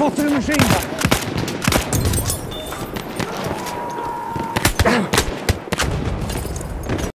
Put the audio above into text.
Sofremos ainda!